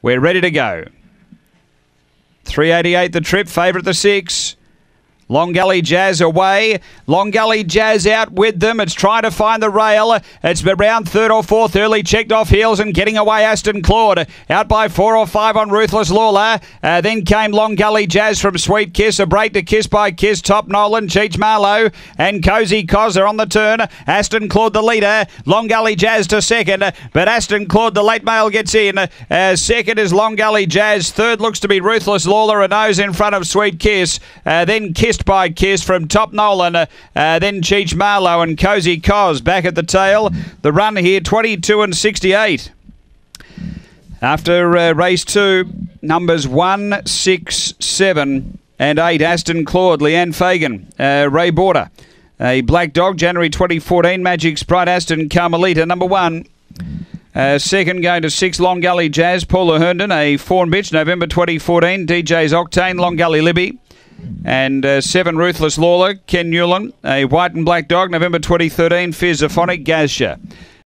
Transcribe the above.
We're ready to go. 388 the trip, favourite the six. Long Gully Jazz away. Long Gully Jazz out with them. It's trying to find the rail. It's around third or fourth. Early checked off heels and getting away Aston Claude. Out by four or five on Ruthless Lawler. Uh, then came Long Gully Jazz from Sweet Kiss. A break to Kiss by Kiss. Top Nolan, Cheech Marlowe and Cozy are on the turn. Aston Claude the leader. Long Gully Jazz to second. But Aston Claude the late male gets in. Uh, second is Long Gully Jazz. Third looks to be Ruthless Lawler. A nose in front of Sweet Kiss. Uh, then Kiss by Kiss from Top Nolan, uh, uh, then Cheech Marlowe and Cozy Cos back at the tail. The run here 22 and 68. After uh, race two, numbers one, six, seven, and eight. Aston Claude, Leanne Fagan, uh, Ray Border, a Black Dog, January 2014. Magic Sprite, Aston Carmelita, number one. Uh, second going to six Long Gully Jazz, Paula Herndon, a Fawn Bitch, November 2014. DJ's Octane, Long Gully Libby. And uh, seven, Ruthless Lawler, Ken Newland, a white and black dog, November 2013, Fizzophonic Gazsha.